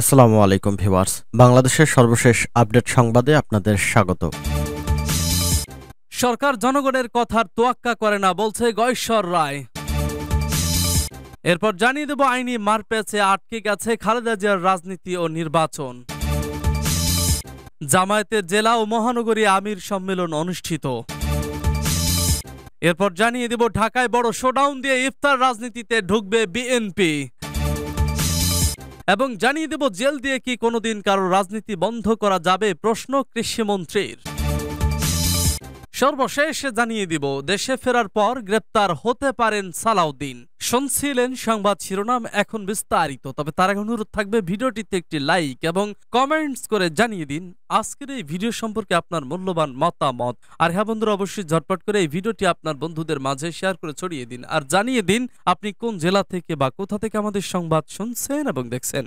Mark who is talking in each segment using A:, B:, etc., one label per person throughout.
A: আসসালামু আলাইকুম ভিউয়ার্স। বাংলাদেশের সর্বশেষ আপডেট সংবাদে আপনাদের স্বাগত।
B: সরকার জনগণের কথার তোয়াক্কা করে না বলছে গয়েশ্বর রায়। এরপর জানিয়ে দেব আইনি মারপ্যাচে আটকে গেছে খালেদা জিয়ার রাজনীতি ও নির্বাচন। জামায়াতের জেলা ও মহানগরী আমির সম্মেলন অনুষ্ঠিত। এরপর জানিয়ে দেব ঢাকায় বড় শোডাউন দিয়ে ইফতার রাজনীতিতে ঢুকবে বিএনপি। এবং জানিয়ে দেব জেল দিয়ে কি কোনোদিন কারও রাজনীতি বন্ধ করা যাবে প্রশ্ন কৃষিমন্ত্রীর। সর্বশেষ জানিয়ে দিব, দেশে ফেরার পর গ্রেপ্তার হতে পারেন সালাউদ্দিন। শুনছিলেন সংবাদ শিরোনাম, এখন বিস্তারিত। তবে তার আগে অনুরোধ থাকবে, ভিডিওটিতে একটি লাইক এবং কমেন্টস করে জানিয়ে দিন, আজকের এই ভিডিও সম্পর্কে আপনার মূল্যবান মতামত। আর হ্যাঁ বন্ধুরা, অবশ্যই ঝটপট করে এই ভিডিওটি আপনার বন্ধুদের মাঝে শেয়ার করে ছড়িয়ে দিন। আর জানিয়ে দিন, আপনি কোন জেলা থেকে বা কোথা থেকে আমাদের সংবাদ শুনছেন এবং দেখছেন।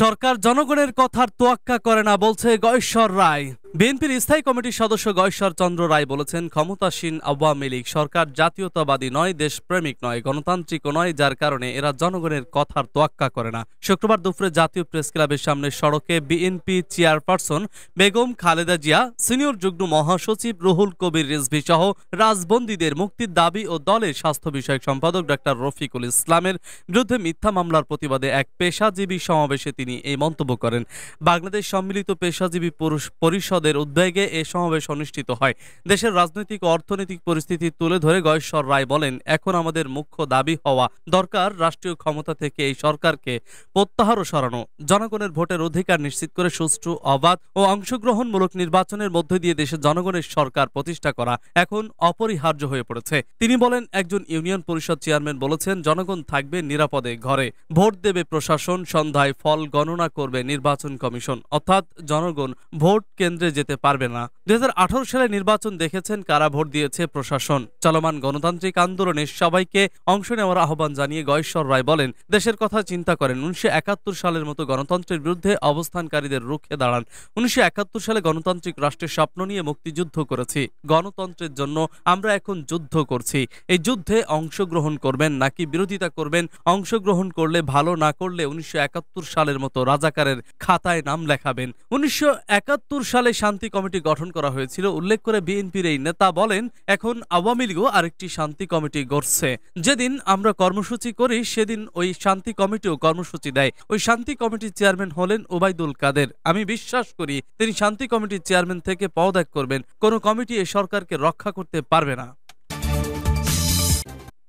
B: সরকার জনগণের কথার তোয়াক্কা করে না বলছে গয়েশ্বর রায়। বিএনপির স্থায়ী কমিটির সদস্য গয়েশ্বর চন্দ্র রায় বলেছেন, ক্ষমতাসীন আওয়ামী লীগ সরকার জাতীয়তাবাদী নয়, দেশপ্রেমিক নয়, গণতান্ত্রিক নয়, যার কারণে এরা জনগণের কথার তোয়াক্কা করে না। শুক্রবার দুপুরে জাতীয় প্রেস ক্লাবের সামনে সড়কে BNP chairperson Begum Khaleda Zia, senior যুগ্ম মহাসচিব রুহুল কবির রিজভি সহ রাজবন্দীদের মুক্তির দাবি ও দলের স্বাস্থ্য বিষয়ক সম্পাদক ডাক্তার রফিকুল ইসলামের বিরুদ্ধে মিথ্যা মামলার প্রতিবাদে এক পেশাজীবী সমাবেশে তিনি এই মন্তব্য করেন। বাংলাদেশ সম্মিলিত পেশাজীবী পুরুষ পরিষদ পরিষদের উদ্বেগে এ সমাবেশ অনুষ্ঠিত হয়। দেশের রাজনৈতিক অর্থনৈতিক পরিস্থিতি তুলে ধরে গয়েশ্বর রায় বলেন, এখন আমাদের মুখ্য দাবি হওয়া দরকার রাষ্ট্রীয় ক্ষমতা থেকে এই সরকারকে প্রত্যাহার সরানো। জনগণের ভোটের অধিকার নিশ্চিত করে সুষ্ঠু, অবাধ ও অংশগ্রহণমূলক নির্বাচনের মধ্য দিয়ে দেশের জনগণের সরকার প্রতিষ্ঠা করা এখন অপরিহার্য হয়ে পড়েছে। তিনি বলেন, একজন ইউনিয়ন পরিষদ চেয়ারম্যান বলেছেন, জনগণ থাকবে নিরাপদে ঘরে। ভোট দেবে প্রশাসন, সন্ধ্যায় ফল গণনা করবে নির্বাচন কমিশন। অর্থাৎ জনগণ ভোট কেন্দ্রে যেতে পারবে না। দুই হাজার আঠারো সালে নির্বাচন দেখেছেন কারা ভোট দিয়েছে প্রশাসন। চলমান গণতান্ত্রিক আন্দোলনে সবাইকে অংশ নেওয়ার আহ্বান জানিয়ে গয়েশ্বর রায় বলেন, দেশের কথা চিন্তা করেন। উনিশশো সালের মতো গণতন্ত্রের বিরুদ্ধে অবস্থানকারীদের রুখে দাঁড়ান। উনিশশো সালে গণতান্ত্রিক রাষ্ট্রের স্বপ্ন নিয়ে মুক্তিযুদ্ধ করেছি। গণতন্ত্রের জন্য আমরা এখন যুদ্ধ করছি। এই যুদ্ধে অংশগ্রহণ করবেন নাকি বিরোধিতা করবেন? অংশগ্রহণ করলে ভালো, না করলে উনিশশো একাত্তর সালের মতো রাজাকারের খাতায় নাম লেখাবেন। উনিশশো একাত্তর সালে শান্তি কমিটি গঠন করা হয়েছিল। উল্লেখ করে বিএনপির এই নেতা বলেন, এখন আওয়ামী লীগও আরেকটি শান্তি কমিটি গড়ছে। যেদিন আমরা কর্মসূচি করি, সেদিন ওই শান্তি কমিটিও কর্মসূচি দেয়। ওই শান্তি কমিটির চেয়ারম্যান হলেন ওবায়দুল কাদের। আমি বিশ্বাস করি, তিনি শান্তি কমিটির চেয়ারম্যান থেকে পদত্যাগ করবেন। কোনো কমিটি এ সরকারকে রক্ষা করতে পারবে না।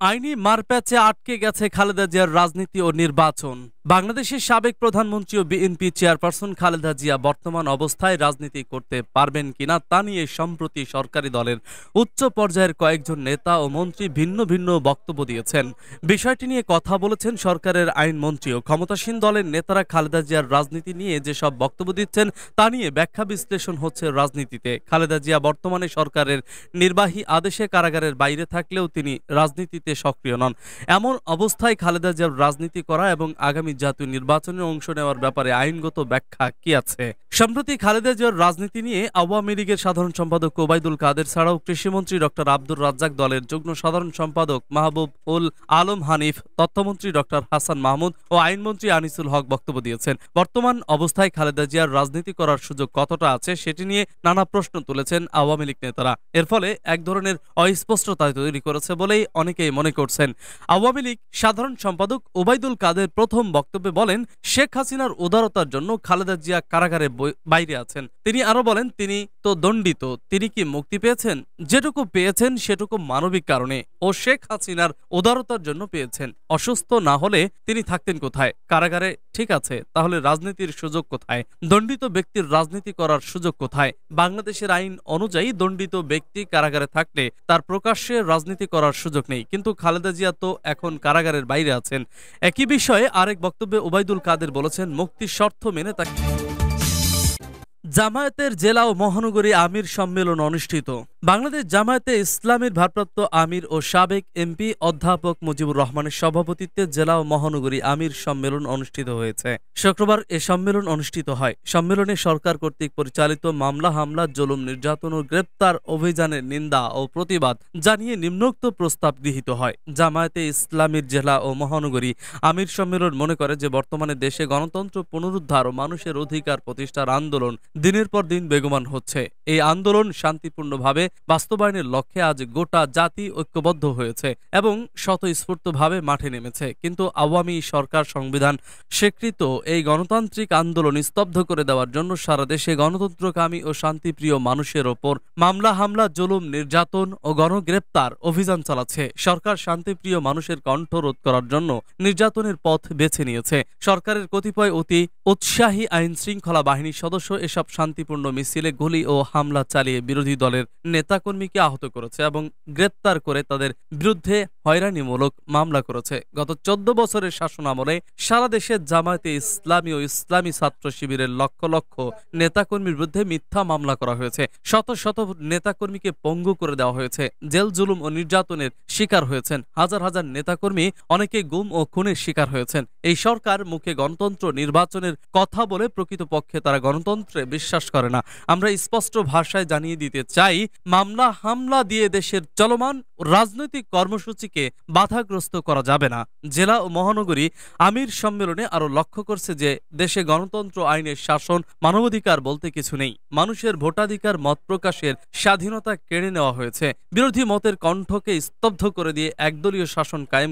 B: আইনি মারপ্যাচে আটকে গেছে খালেদা জিয়ার রাজনীতি ও নির্বাচন। বাংলাদেশের সাবেক প্রধানমন্ত্রী ও বিএনপি চেয়ারপারসন খালেদা জিয়া বর্তমান অবস্থায় রাজনীতি করতে পারবেন কিনা তা নিয়ে সম্প্রতি সরকারি দলের উচ্চ পর্যায়ের কয়েকজন নেতা ও মন্ত্রী ভিন্ন ভিন্ন বক্তব্য দিয়েছেন। বিষয়টি নিয়ে কথা বলেছেন সরকারের আইনমন্ত্রী ও ক্ষমতাসীন দলের নেতারা খালেদা জিয়ার রাজনীতি নিয়ে যেসব বক্তব্য দিচ্ছেন তা নিয়ে ব্যাখ্যা বিশ্লেষণ হচ্ছে রাজনীতিতে। খালেদা জিয়া বর্তমানে সরকারের নির্বাহী আদেশে কারাগারের বাইরে থাকলেও তিনি রাজনীতিতে সক্রিয় নন। এমন অবস্থায় খালেদা জিয়ার রাজনীতি করা এবং আগামী জাতীয় নির্বাচনে অংশ নেওয়ার ব্যাপারে আইনগত ব্যাখ্যা কি আছে? সম্প্রতি খালেদা জিয়ার রাজনীতি নিয়ে আওয়ামী লীগের সাধারণ সম্পাদক ওবায়দুল কাদের ছাড়াও কৃষিমন্ত্রী ডক্টর আব্দুর রাজ্জাক দলের যুগ্ম সাধারণ সম্পাদক মাহবুব উল আলম হানিফ, তথ্যমন্ত্রী ডক্টর হাসান মাহমুদ ও আইনমন্ত্রী আনিসুল হক বক্তব্য দিয়েছেন। বর্তমান অবস্থায় খালেদা জিয়ার রাজনীতি করার সুযোগ কতটা আছে সেটি নিয়ে নানা প্রশ্ন তুলেছেন আওয়ামী লীগ নেতারা। এর ফলে এক ধরনের অস্পষ্টতা তৈরি করেছে বলেই অনেকেই মনে করছেন। আওয়ামী লীগ সাধারণ সম্পাদক ওবায়দুল কাদের প্রথম বক্তব্যে বলেন, শেখ হাসিনার উদারতার জন্য খালেদা জিয়া কারাগারে বাইরে আছেন। তিনি আরও বলেন, তিনি তো দণ্ডিত, তিনি কি মুক্তি পেয়েছেন? যেটুকু পেয়েছেন সেটুকু মানবিক কারণে। ও শেখ হাসিনার উদারতার জন্য পেয়েছেন। অসুস্থ না হলে তিনি থাকতেন কোথায়? কারাগারে ঠিক আছে, তাহলে রাজনীতির সুযোগ কোথায়? দণ্ডিত ব্যক্তির রাজনীতি করার সুযোগ কোথায়? বাংলাদেশের আইন অনুযায়ী দণ্ডিত ব্যক্তি কারাগারে থাকলে তার প্রকাশ্যে রাজনীতি করার সুযোগ নেই। কিন্তু খালেদা জিয়া তো এখন কারাগারের বাইরে আছেন। একই বিষয়ে আরেক বক্তব্যে ওবায়দুল কাদের বলেছেন, মুক্তির শর্ত মেনে তাকে জামায়াতের জেলা ও মহানগরী আমির সম্মেলন অনুষ্ঠিত। বাংলাদেশ জামায়াতে ইসলামের ভারপ্রাপ্ত আমির ও সাবেক এমপি অধ্যাপক মুজিবুর রহমানের সভাপতিত্বে জেলা ও মহানগরী আমির সম্মেলন অনুষ্ঠিত হয়েছে। শুক্রবার এ সম্মেলন অনুষ্ঠিত হয়। সম্মেলনে সরকার কর্তৃক পরিচালিত মামলা, হামলা, জুলুম, নির্যাতন ও গ্রেপ্তার অভিযানের নিন্দা ও প্রতিবাদ জানিয়ে নিম্নোক্ত প্রস্তাব গৃহীত হয়। জামায়াতে ইসলামীর জেলা ও মহানগরী আমির সম্মেলন মনে করে যে বর্তমানে দেশে গণতন্ত্র পুনরুদ্ধার ও মানুষের অধিকার প্রতিষ্ঠার আন্দোলন দিনের পর দিন বেগমান হচ্ছে। এই আন্দোলন শান্তিপূর্ণভাবে বাস্তবায়নের লক্ষ্যে আজ গোটা জাতি ঐক্যবদ্ধ হয়েছে এবং স্বতঃস্ফূর্তভাবে মাঠে নেমেছে। কিন্তু আওয়ামী সরকার সংবিধান স্বীকৃত এই গণতান্ত্রিক আন্দোলন স্তব্ধ করে দেওয়ার জন্য সারা দেশে গণতন্ত্রকামী ও শান্তিপ্রিয় মানুষের ওপর মামলা, হামলা, জুলুম, নির্যাতন ও গণগ্রেপ্তার অভিযান চালাচ্ছে। সরকার শান্তিপ্রিয় মানুষের কণ্ঠ রোধ করার জন্য নির্যাতনের পথ বেছে নিয়েছে। সরকারের কতিপয় অতি উৎসাহী আইন শৃঙ্খলা বাহিনীর সদস্য এসব শান্তিপূর্ণ মিছিলে গুলি ও হামলা চালিয়ে বিরোধী দলের নেতাকর্মীকে আহত করেছে এবং গ্রেপ্তার করে তাদের বিরুদ্ধে হয়রানিমূলক মামলা করেছে। গত চোদ্দ বছরের শাসন আমলে সারা দেশে জামায়াতে ইসলামী ও ইসলামী ছাত্র শিবিরের লক্ষ লক্ষ নেতাকর্মীর বিরুদ্ধে মিথ্যা মামলা করা হয়েছে। শত শত নেতাকর্মীকে পঙ্গু করে দেওয়া হয়েছে। জেল জুলুম ও নির্যাতনের শিকার হয়েছেন হাজার হাজার নেতাকর্মী। অনেকে গুম ও খুনের শিকার হয়েছেন। এই সরকার মুখে গণতন্ত্র নির্বাচনের কথা বলে প্রকৃতপক্ষে তারা গণতন্ত্রে বিশ্বাস করে না। আমরা স্পষ্ট ভাষায় জানিয়ে দিতে চাই, মামলা হামলা দিয়ে দেশের চলমান রাজনৈতিক কর্মসূচিকে বাধাগ্রস্ত করা যাবে না। জেলা ও মহানগরী আমির সম্মেলনে আরও লক্ষ্য করছে যে, দেশে গণতন্ত্র আইনের শাসন মানবাধিকার বলতে কিছু নেই। মানুষের ভোটাধিকার মত প্রকাশের স্বাধীনতা কেড়ে নেওয়া হয়েছে। বিরোধী মতের কণ্ঠকে স্তব্ধ করে দিয়ে একদলীয় শাসন কায়েম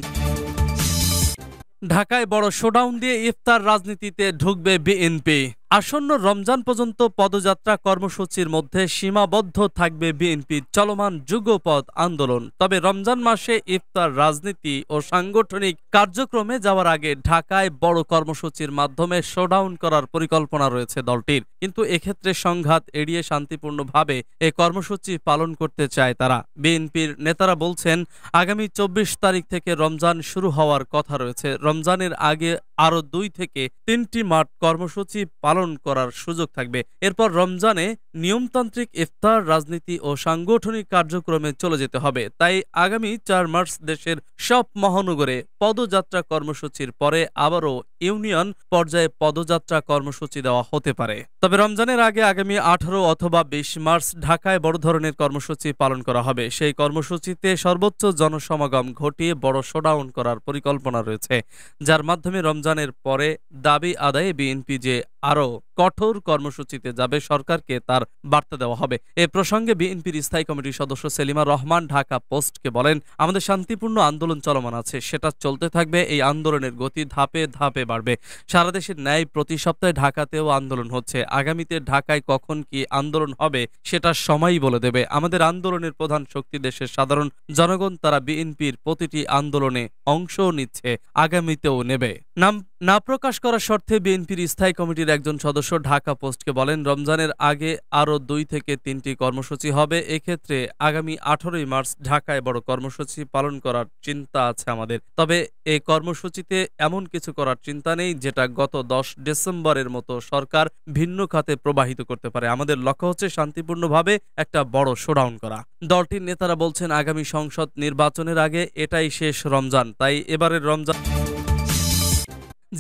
B: ঢাকায় বড় শোডাউন দিয়ে ইফতার রাজনীতিতে ঢুকবে বিএনপি। আসন্ন রমজান পর্যন্ত পদযাত্রা কর্মসূচির মধ্যে সীমাবদ্ধ থাকবে বিএনপির চলমান যুগপথ আন্দোলন। তবে রমজান মাসে ইফতার রাজনীতি ও সাংগঠনিক কার্যক্রমে যাওয়ার আগে ঢাকায় বড় কর্মসূচির মাধ্যমে শোডাউন করার পরিকল্পনা রয়েছে দলটির। কিন্তু এক্ষেত্রে সংঘাত এড়িয়ে শান্তিপূর্ণভাবে এ কর্মসূচি পালন করতে চায় তারা। বিএনপির নেতারা বলছেন, আগামী চব্বিশ তারিখ থেকে রমজান শুরু হওয়ার কথা রয়েছে। রমজানের আগে আরও দুই থেকে তিনটি মাঠ কর্মসূচি পালন করার সুযোগ থাকবে। এরপর রমজানে নিয়মতান্ত্রিক ইফতার, রাজনীতি ও সাংগঠনিক কার্যক্রমে চলে যেতে হবে। তাই আগামী চার মার্চ দেশের সব মহানগরে পদযাত্রা কর্মসূচির পরে আবারও ইউনিয়ন পর্যায়ে পদযাত্রা কর্মসূচি দেওয়া হতে পারে। তবে রমজানের আগে আগামী আঠারো অথবা বিশ মার্চ ঢাকায় বড় ধরনের কর্মসূচি পালন করা হবে। সেই কর্মসূচিতে সর্বোচ্চ জনসমাগম ঘটিয়ে বড় শোডাউন করার পরিকল্পনা রয়েছে। যার মাধ্যমে রমজানের পরে দাবি আদায়ে বিএনপি যে আরও কঠোর কর্মসূচিতে যাবে, সরকারকে তার বার্তা দেওয়া হবে। এ প্রসঙ্গে বিএনপির স্থায়ী কমিটির সদস্য সেলিমা রহমান ঢাকা পোস্টকে বলেন, আমাদের শান্তিপূর্ণ আন্দোলন চলমান আছে, সেটা চলতে থাকবে, এই আন্দোলনের গতি ধাপে ধাপে বাড়বে। সারা দেশের ন্যায় প্রতি সপ্তাহে ঢাকাতেও আন্দোলন হচ্ছে। আগামীতে ঢাকায় কখন কি আন্দোলন হবে, সেটা সময়ই বলে দেবে। আমাদের আন্দোলনের প্রধান শক্তি দেশের সাধারণ জনগণ, তারা বিএনপির প্রতিটি আন্দোলনে অংশ নিচ্ছে, আগামীতেও নেবে। নাম না প্রকাশ করার শর্তে বিএনপির স্থায়ী কমিটির একজন সদস্য ঢাকা পোস্টকে বলেন, রমজানের আগে আরও দুই থেকে তিনটি কর্মসূচি হবে। এক্ষেত্রে আগামী আঠারোই মার্চ ঢাকায় বড় কর্মসূচি পালন করার চিন্তা আছে আমাদের। তবে এই কর্মসূচিতে এমন কিছু করার চিন্তা নেই যেটা গত দশ ডিসেম্বরের মতো সরকার ভিন্ন খাতে প্রবাহিত করতে পারে। আমাদের লক্ষ্য হচ্ছে শান্তিপূর্ণভাবে একটা বড় শোডাউন করা। দলটির নেতারা বলছেন, আগামী সংসদ নির্বাচনের আগে এটাই শেষ রমজান। তাই এবারের রমজান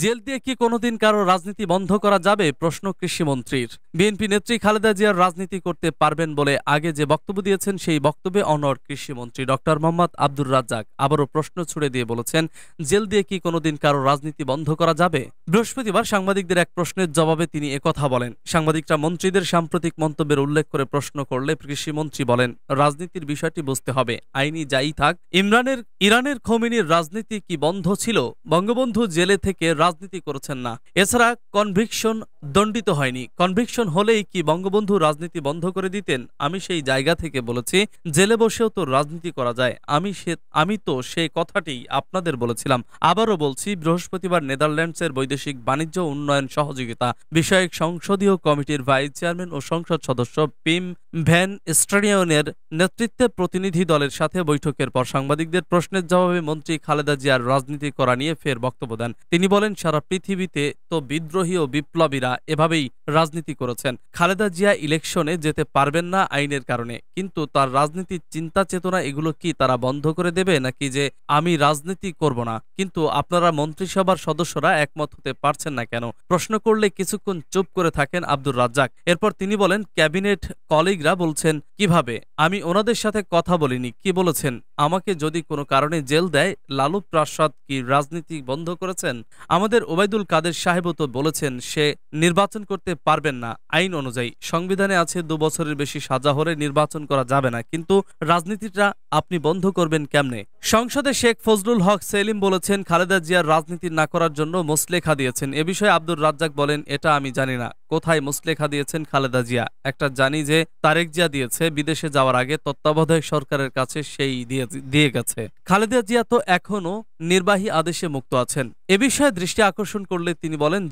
B: জেল দিয়ে কি কোনোদিন কারও রাজনীতি বন্ধ করা যাবে? প্রশ্ন কৃষিমন্ত্রীর। বিএনপি নেত্রী খালেদা জিয়ার রাজনীতি করতে পারবেন বলে আগে যে বক্তব্য দিয়েছেন, সেই বক্তব্যে অনর কৃষিমন্ত্রী ডক্টর মোহাম্মদ আব্দুর রাজ্জাক আবারও প্রশ্ন ছুড়ে দিয়ে বলেছেন, জেল দিয়ে কি কোনোদিন কারও রাজনীতি বন্ধ করা যাবে? বৃহস্পতিবার সাংবাদিকদের এক প্রশ্নের জবাবে তিনি একথা বলেন। সাংবাদিকরা মন্ত্রীদের সাম্প্রতিক মন্তব্যের উল্লেখ করে প্রশ্ন করলে কৃষিমন্ত্রী বলেন, রাজনীতির বিষয়টি বুঝতে হবে। আইনি যাই থাক। ইমরানের, ইরানের খমিনীর রাজনীতি কি বন্ধ ছিল? বঙ্গবন্ধু জেলে থেকে রাজনীতি করেছেন না। এছাড়া কনভিকশন দণ্ডিত হয়নি। কনভিকশন হলেই কি বঙ্গবন্ধু রাজনীতি বন্ধ করে দিতেন? আমি সেই জায়গা থেকে বলেছি, জেলে বসেও তো রাজনীতি করা যায়। আমি সে, আমি তো সেই কথাটি আপনাদের বলেছিলাম। আবারও বলছি, বৃহস্পতিবার নেদারল্যান্ডসের বৈদেশিক বাণিজ্য উন্নয়ন সহযোগিতা বিষয়ক সংসদীয় কমিটির ভাইস চেয়ারম্যান ও সংসদ সদস্য পিম ভ্যান স্ট্রেনিয়নের নেতৃত্বে প্রতিনিধি দলের সাথে বৈঠকের পর সাংবাদিকদের প্রশ্নের জবাবে মন্ত্রী খালেদা জিয়ার রাজনীতি করা নিয়ে ফের বক্তব্য দেন। তিনি বলেন সারা পৃথিবীতে তো বিদ্রোহী ও বিপ্লবীরা এভাবেই রাজনীতি করেছেন। খালেদা জিয়া ইলেকশনে যেতে পারবেন না আইনের কারণে। কিন্তু তার রাজনীতির চিন্তা চেতনা এগুলো কি তারা বন্ধ করে দেবে নাকি যে আমি রাজনীতি করব না? কিন্তু আপনারা মন্ত্রিসভার সদস্যরা একমত হতে পারছেন না কেন? প্রশ্ন করলে কিছুক্ষণ চুপ করে থাকেন আব্দুর রাজ্জাক। এরপর তিনি বলেন, ক্যাবিনেট কলিগরা বলছেন, কীভাবে? আমি ওনাদের সাথে কথা বলিনি। কি বলেছেন? আমাকে যদি কোনো কারণে জেল দেয়, লালু প্রাসাদ কি রাজনীতি বন্ধ করেছেন? আমাদের ওবায়দুল কাদের সাহেবও তো বলেছেন, সে নির্বাচন করতে পারবেন না। আইন অনুযায়ী সংবিধানে আছে দু বছরের বেশি সাজা হলে নির্বাচন করা যাবে না, কিন্তু রাজনীতিটা আপনি বন্ধ করবেন কেমনে? সংসদে শেখ ফজলুল হক সেলিম বলেছেন, খালেদা জিয়ার রাজনীতি না করার জন্য মুসলেখা দিয়েছেন। এ বিষয়ে আব্দুর রাজ্জাক বলেন, এটা আমি জানি না। কোথায় মুসলেখা দিয়েছেন খালেদা জিয়া? একটা জানি যে তারেক জিয়া দিয়েছে, বিদেশে যাওয়ার আগে তত্ত্বাবধায়ক সরকারের কাছে সেই দিয়ে দিয়ে গেছে। খালেদা জিয়া তো এখনও নির্বাহী আদেশে মুক্ত আছেন। এ বিষয়ে দৃষ্টি আকর্ষণ করলে তিনি বলেন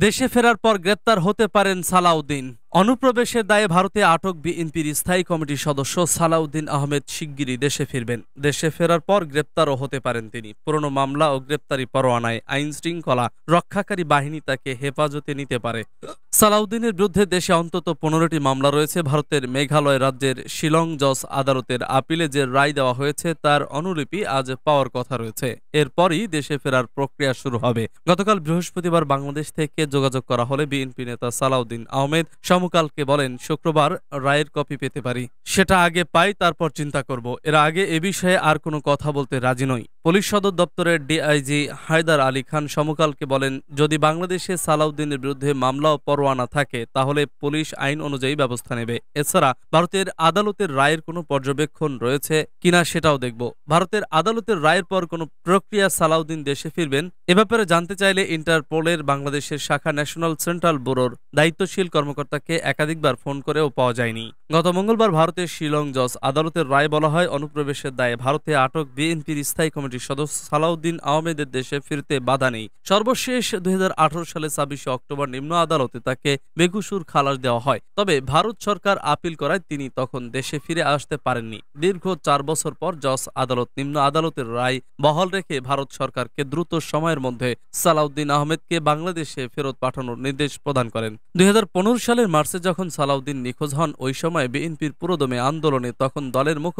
B: দেশে ফেরার পর গ্রেপ্তার হতে পারেন সালাউদ্দিন। অনুপ্রবেশের দায়ে ভারতে আটক বিএনপির স্থায়ী কমিটির সদস্য সালাউদ্দিন আহমেদ শিগগিরই দেশে ফিরবেন। দেশে ফেরার পর গ্রেপ্তারও হতে পারেন তিনি। পুরনো মামলা ও গ্রেপ্তারি পরোয়ানায় আইন শৃঙ্খলা রক্ষাকারী বাহিনী তাকে হেফাজতে নিতে পারে। সালাউদ্দিনের বিরুদ্ধে দেশে অন্তত পনেরোটি মামলা রয়েছে। ভারতের মেঘালয় রাজ্যের শিলং জজ আদালতের আপিলে যে রায় দেওয়া হয়েছে তার অনুলিপি আজ পাওয়ার কথা রয়েছে। এরপরই দেশে ফেরার প্রক্রিয়া শুরু হবে। গতকাল বৃহস্পতিবার বাংলাদেশ থেকে যোগাযোগ করা হলে বিএনপি নেতা সালাউদ্দিন আহমেদ সমকালকে বলেন, শুক্রবার রায়ের কপি পেতে পারি। সেটা আগে পাই, তারপর চিন্তা করব। এর আগে এ বিষয়ে আর কোনো কথা বলতে রাজি নই। পুলিশ সদর দপ্তরের ডিআইজি হায়দার আলী খান সমকালকে বলেন, যদি বাংলাদেশে সালাউদ্দিনের বিরুদ্ধে মামলা ও পরোয়ানা থাকে, তাহলে পুলিশ আইন অনুযায়ী ব্যবস্থা নেবে। এছাড়া ভারতের আদালতের রায়ের কোনো পর্যবেক্ষণ রয়েছে কিনা সেটাও দেখব। ভারতের আদালতের রায়ের পর কোনো প্রক্রিয়া সালাউদ্দিন দেশে ফিরবেন? এ ব্যাপারে জানতে চাইলে ইন্টারপোলের বাংলাদেশের শাখা ন্যাশনাল সেন্ট্রাল ব্যুরোর দায়িত্বশীল কর্মকর্তাকে একাধিকবার ফোন করেও পাওয়া যায়নি। গত মঙ্গলবার ভারতের শিলং জজ আদালতের রায় বলা হয়, অনুপ্রবেশের দায়ে ভারতে আটক বিএনপির স্থায়ী কমিটির সদস্য সালাউদ্দিন আহমেদের দেশে ফিরতে বাধা নেই। সর্বশেষ দুই সালে ছাব্বিশে অক্টোবর নিম্ন আদালতে তাকে বেগুসুর খালাস দেওয়া হয়। তবে ভারত সরকার আপিল করায় তিনি তখন দেশে ফিরে আসতে পারেননি। দীর্ঘ চার বছর পর জজ আদালত নিম্ন আদালতের রায় বহাল রেখে ভারত সরকারকে দ্রুত সময়ের মধ্যে সালাউদ্দিন আহমেদকে বাংলাদেশে ফেরত পাঠানোর নির্দেশ প্রদান করেন। দুই হাজার পনেরো সালের মার্চে যখন সালাউদ্দিন নিখোঁজ হন, ওই সময় বিএনপির পুরোদমে আন্দোলনে তখন দলের মুখ